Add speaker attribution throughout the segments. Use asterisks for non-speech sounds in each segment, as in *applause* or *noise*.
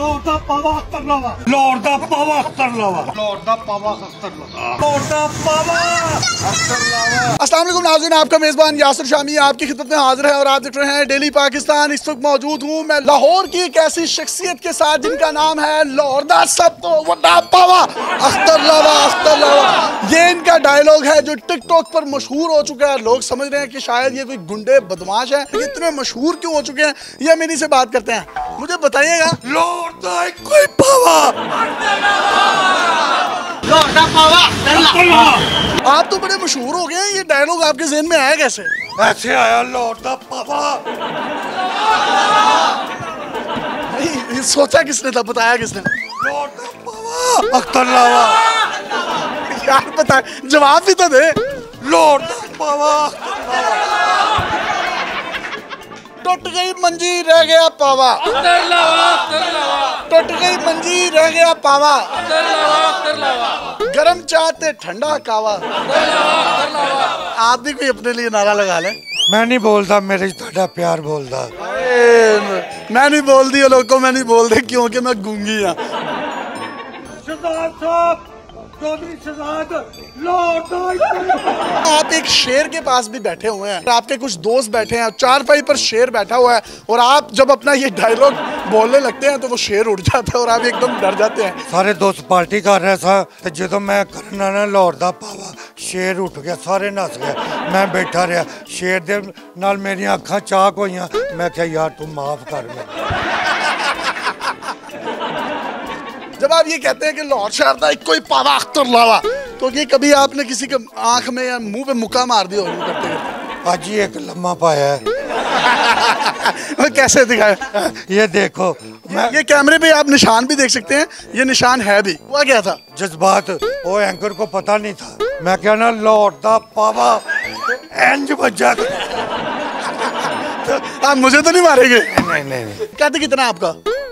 Speaker 1: ਲੋੜ ਦਾ ਪਾਵਾ ਅਖਤਰ ਲਾਵਾ ਲੋੜ ਦਾ ਪਾਵਾ ਅਖਤਰ ਲਾਵਾ ਲੋੜ ਦਾ ਪਾਵਾ ਅਖਤਰ ਲਾਵਾ ਲੋੜ ਦਾ ਪਾਵਾ ਅਖਤਰ ਲਾਵਾ
Speaker 2: अस्सलाम वालेकुम नाज़रीन आपका मेज़बान यासर शामी आपकी खिदमत में हाजिर है और आप देख रहे हैं डेली पाकिस्तान इस वक्त मौजूद हूँ मैं लाहौर की एक ऐसी शख्सियत के साथ जिनका नाम है लाहौर दा सब तो वड्डा पावा अख्तर लावा अख्तर लावा ये इनका डायलॉग है जो टिकटॉक पर मशहूर हो चुका है लोग समझ रहे हैं कि शायद ये कोई गुंडे बदमाश है ये इतने मशहूर क्यों हो चुके हैं ये हम इन्हीं से बात करते हैं मुझे बताइएगा
Speaker 1: ਲੋੜ Acai kui पावा
Speaker 2: आप तो बड़े मशहूर हो गए हैं ये डायलॉग आपके जेन में आया कैसे?
Speaker 1: ऐसे आया लौटता पावा
Speaker 2: नहीं सोचा किसने था बताया किसने
Speaker 1: लौटता पावा अख्तर लावा।
Speaker 2: यार बता जवाब भी तो दे।
Speaker 1: लौटता पावा
Speaker 2: टूट गई मंजी रह गया पावा टूट गई मंजी रह गया पावा गरम चाहते ठंडा कावा आप भी कोई अपने लिए नारा लगा ले
Speaker 1: ਮੈਂ ਨਹੀਂ ਬੋਲਦਾ ਮੇਰੇ ਚ ਤੁਹਾਡਾ ਪਿਆਰ ਬੋਲਦਾ
Speaker 2: मैं नहीं बोल दी लोग को मैं नहीं बोल दे क्योंकि मैं गूंगी हाँ
Speaker 1: ਸਰਦਾਰ ਸਾਹਿਬ
Speaker 2: आप एक शेर के पास भी बैठे हुए हैं। आपके कुछ दोस्त बैठे हैं। चार पाई पर शेर बैठा हुआ है। और आप जब अपना ये डायलॉग बोलने लगते हैं तो वो शेर उठ जाता है और आप एकदम डर जाते हैं।
Speaker 1: सारे दोस्त पार्टी कर रहे सा तो जो मैं करना ना लाहौर का पावा, शेर उठ गया, सारे नस गए। मैं बैठा रहा। शेर दे मेरिया मेरी अखा चाक हो मैं क्या यार, तू माफ़ कर मैं
Speaker 2: जब आप ये कहते हैं कि लाहौर शहर था एक कोई पावा अख्तर लावा तो ये कभी आपने किसी के आँख में या मुँह पे मुक्का मार दिया होगा करते करते?
Speaker 1: आज ये एक लम्मा पाया
Speaker 2: है। *laughs* कैसे दिखाया?
Speaker 1: ये देखो मैं...
Speaker 2: ये कैमरे पे आप निशान भी देख सकते हैं ये निशान है भी। हुआ क्या था?
Speaker 1: जज्बात वो एंकर को पता नहीं था। मैं कहना लौटता पावा एंज बजा तो *laughs*
Speaker 2: आप मुझे तो नहीं मारेंगे?
Speaker 1: नहीं नहीं, नहीं।
Speaker 2: कहते कितना आपका?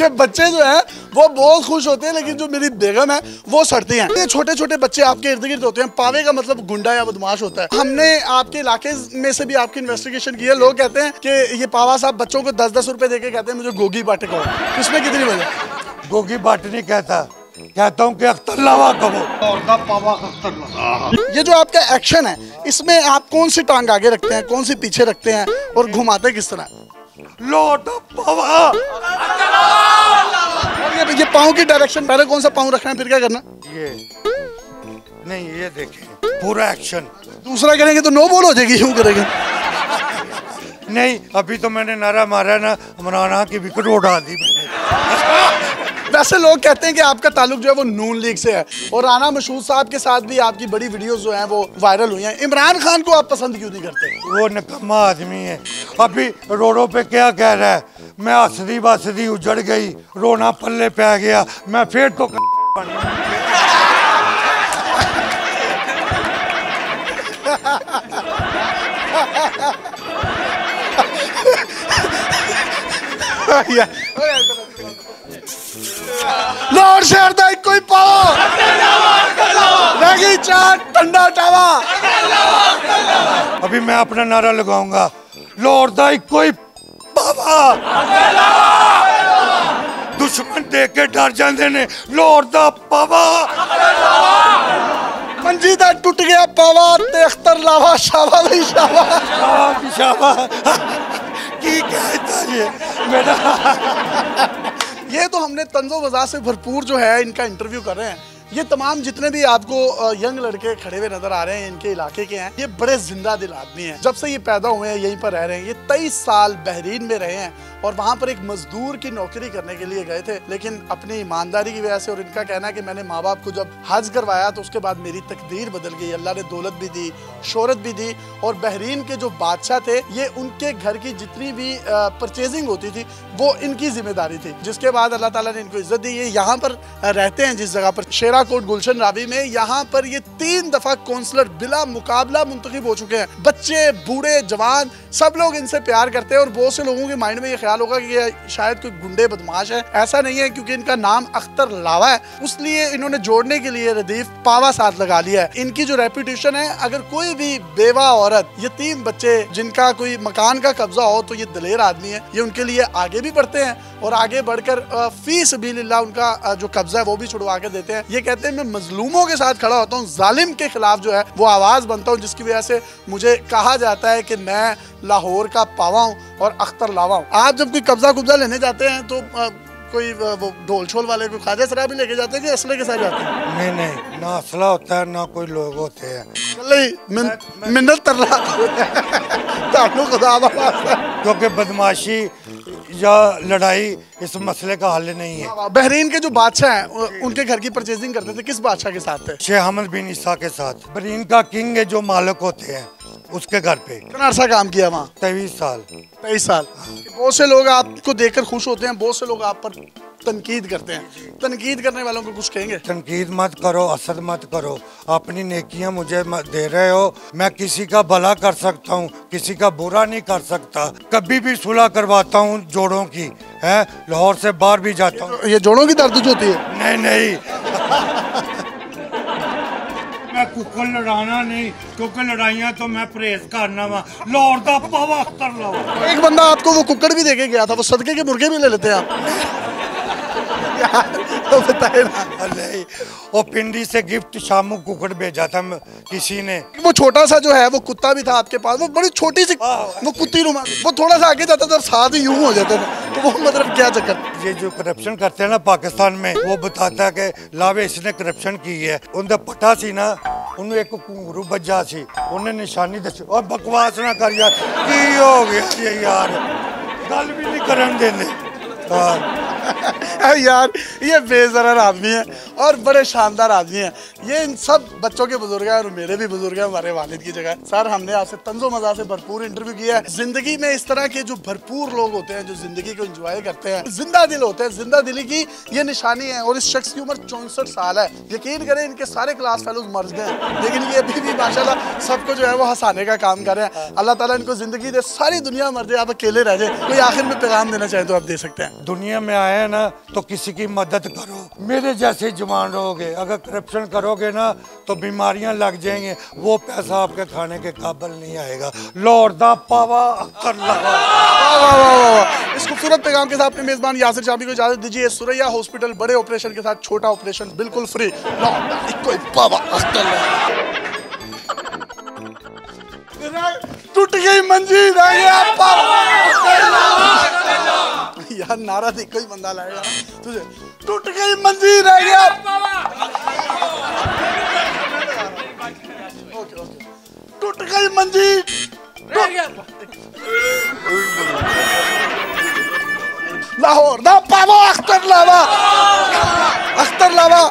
Speaker 2: कि बच्चे
Speaker 1: जो
Speaker 2: हैं वो बहुत खुश होते हैं लेकिन जो मेरी बेगम है वो सड़ती हैं। ये छोटे छोटे बच्चे आपके इर्द गिर्द होते हैं। पावे का मतलब गुंडा या बदमाश होता है। हमने आपके इलाके में से भी आपकी इन्वेस्टिगेशन की है। लोग कहते हैं कि ये पावा साहब बच्चों को दस दस रुपए देके कहते हैं मुझे गोगी बाटे को इसमें कितनी वजह
Speaker 1: गोगी बाट नहीं कहता। कहता हूँ कि अख्तर लावा कहो।
Speaker 2: ये जो आपका एक्शन है इसमें आप कौन सी टांग आगे रखते हैं कौन सी पीछे रखते हैं और घुमाते किस तरह?
Speaker 1: लौट ऑफ़
Speaker 2: पावर। ये ये पाँव की डायरेक्शन पहले कौन सा पाँव रखना है? फिर क्या करना?
Speaker 1: ये नहीं ये देखे। पूरा एक्शन
Speaker 2: दूसरा करेंगे तो नो बोल हो जाएगी यूँ करेंगे।
Speaker 1: नहीं अभी तो मैंने नारा मारा ना मनाना की विकेट उड़ा दी मैंने।
Speaker 2: वैसे लोग कहते हैं कि आपका ताल्लुक जो है वो नून लीग से है। और राना मशहूद साहब के साथ भी आपकी बड़ी वीडियोस जो हैं वो वायरल हुई हैं। इमरान खान को आप पसंद क्यों नहीं करते?
Speaker 1: वो नकम्मा आदमी है। अभी रोडो पे क्या कह रहा है? मैं हंसदी बसदी उजड़ गई रोना पल्ले पै गया मैं फिर तो *laughs* *laughs*
Speaker 2: का एक कोई पाओ गई चार ठंडा टावा
Speaker 1: अभी मैं अपना नारा लगाऊँगा। लाहौर दा इको ही बाबा दुश्मन देख के डर जाते ने, लाहौर दा बाबा
Speaker 2: मंजी दा टूट गया पावा ते लावा शावा भाई शावा
Speaker 1: शाबाश। *laughs* की कहता ये मेरा
Speaker 2: ये तो हमने तंजो वजा से भरपूर जो है इनका इंटरव्यू कर रहे हैं। ये तमाम जितने भी आपको यंग लड़के खड़े हुए नज़र आ रहे हैं, इनके इलाके के हैं, ये बड़े ज़िंदा दिल आदमी हैं। जब से ये पैदा हुए हैं, यहीं पर रह रहे हैं। ये तेईस साल बहरीन में रहे हैं और वहाँ पर एक मजदूर की नौकरी करने के लिए गए थे, लेकिन अपनी ईमानदारी की वजह से और इनका कहना है कि मैंने माँ बाप को जब हज करवाया तो उसके बाद मेरी तकदीर बदल गई। अल्लाह ने दौलत भी दी, शोहरत भी दी और बहरीन के जो बादशाह थे, ये उनके घर की जितनी भी परचेजिंग होती थी, वो इनकी ज़िम्मेदारी थी। जिसके बाद अल्लाह ताला ने इनको इज़्ज़त दी। ये यहाँ पर रहते हैं, जिस जगह पर। शेरा कोट गुलशन रावी में यहाँ पर ये तीन दफ़ा काउंसलर बिला मुकाबला मुंतखब हो चुके हैं। बच्चे, बूढ़े, जवान, सब लोग इनसे प्यार करते हैं और बहुत से लोगों के माइंड में ये ख्याल होगा कि ये शायद कोई गुंडे बदमाश है। ऐसा नहीं है क्योंकि इनका नाम अख्तर लावा है। उसलिए इन्होंने जोड़ने के लिए रदीफ पावा साथ लगा लिया है। इनकी जो रेपुटेशन है, अगर कोई भी बेवा औरत यतीम बच्चे जिनका कोई मकान का कब्जा हो तो ये दलेर आदमी है। ये उनके लिए आगे भी बढ़ते हैं और आगे बढ़कर फ़ीस भी उनका जो कब्जा है, वो भी छुड़वा के देते हैं। ये कहते हैं मैं मजलूमों के साथ खड़ा होता हूँ जालिम के खिलाफ जो है वो आवाज़ बनता हूँ जिसकी वजह से मुझे कहा जाता है कि मैं लाहौर का पावा हूँ और अख्तर लावा हूँ। आप जब कोई कब्जा कुब्जा लेने जाते हैं तो कोई वो ढोल छोल वाले कोई खाजा शराब भी लेके जाते हैं कि असले के साथ जाते हैं?
Speaker 1: नहीं नहीं ना असला होता है ना कोई लोग होते हैं।
Speaker 2: मिन्नत रहा *laughs*
Speaker 1: क्योंकि बदमाशी या लड़ाई इस मसले का हल नहीं है।
Speaker 2: बहरीन के जो बादशाह हैं उनके घर की परचेजिंग करते थे किस बादशाह के साथ थे?
Speaker 1: हमद अहमद बिन ईसा के साथ। बहरीन का किंग है जो मालिक होते हैं उसके घर पे।
Speaker 2: कितना अर्सा काम किया वहाँ?
Speaker 1: तेईस साल।
Speaker 2: तेईस साल। बहुत से लोग आपको देखकर खुश होते हैं बहुत से लोग आप पर तनकीद करते हैं। तनकीद करने वालों को कुछ कहेंगे?
Speaker 1: तनकीद मत करो असद मत करो। अपनी नेकियाँ मुझे दे रहे हो। मैं किसी का भला कर सकता हूँ किसी का बुरा नहीं कर सकता। कभी भी सुलह करवाता हूँ जोड़ों की है? लाहौर से बाहर भी जाता हूँ।
Speaker 2: ये जोड़ों की दर्द होती है।
Speaker 1: नहीं नहीं। *laughs* मैं कुकर लड़ाना नहीं क्योंकि लड़ाइया तो मैं परहेज करना वा। लाहौर का पावा कर लो
Speaker 2: एक बंदा आपको वो कुकर भी देके गया था वो सदके के मुर्गे भी ले लेते हैं *laughs* आप
Speaker 1: तो बताए ना नहीं वो पिंडी से गिफ्ट शामू कुकड़ भेजा था किसी ने
Speaker 2: वो छोटा सा जो है वो कुत्ता भी था आपके पास वो बड़ी छोटी सी हाँ। वो कुत्ती रुमा वो थोड़ा सा आगे जाता था साथ ही यूं हो जाता था तो वो मतलब क्या चक्कर
Speaker 1: ये जो करप्शन करते हैं ना पाकिस्तान में वो बताता है कि लावे इसने करप्शन की है उनका पटा सी ना ਉਹਨੂੰ ਇੱਕ ਘੂੰਗਰੂ ਵੱਜਾ ਸੀ ਉਹਨੇ ਨਿਸ਼ਾਨੀ ਦੱਸੀ ਉਹ ਬਕਵਾਸ ਨਾ ਕਰ ਯਾਰ ਕੀ ਹੋ ਗਿਆ ਯਾਰ ਗੱਲ ਵੀ ਨਹੀਂ ਕਰਨ ਦਿੰਦੇ ਹਾਂ *laughs*
Speaker 2: यार, ये बेजर आदमी है और बड़े शानदार आदमी है। ये इन सब बच्चों के बुज़ुर्ग हैं और मेरे भी बुज़ुर्ग हैं, हमारे वालिद की जगह। सर, हमने आपसे तंजो मज़ा से भरपूर इंटरव्यू किया है। ज़िंदगी में इस तरह के जो भरपूर लोग होते हैं, जो ज़िंदगी को एंजॉय करते हैं, ज़िंदा दिल होते हैं, ज़िंदा दिली की ये निशानी है और इस शख्स की उम्र चौसठ साल है। यकीन करें, इनके सारे क्लास फेलोज मर गए, लेकिन ये अभी भी, माशाल्लाह, सबको जो है वो हंसाने का काम कर रहे हैं। अल्लाह ताला इनको ज़िंदगी दे, सारी दुनिया मर जाए आप अकेले रह जाए, कोई आखिर में पैगाम देना चाहे तो आप दे सकते हैं।
Speaker 1: दुनिया में आए ना तो किसी की मदद करो। मेरे जैसे जवान रहोगे अगर करप्शन करोगे ना तो बीमारियाँ लग जाएँगे। वो पैसा आपके खाने के काबिल नहीं आएगा। लौर दा पावा कर
Speaker 2: इस खूबसूरत पैगाम के साथ अपने मेजबान यासिर शामी को इजाज़त दीजिए। सुरैया हॉस्पिटल बड़े ऑपरेशन के साथ छोटा ऑपरेशन बिल्कुल फ्री टूट गई मंजी रह गया पावा यार नारा देखो ही बंदा लाएगा। तुझे टूट गई मंजी रह गया टूट गई मंजी लाहौर ना पावो अख्तर लावा। अख्तर लावा।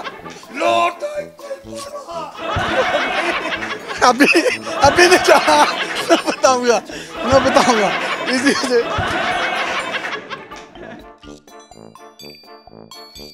Speaker 2: अभी अभी नहीं बताऊँगा मैं बताऊँगा। इसी से Thank you.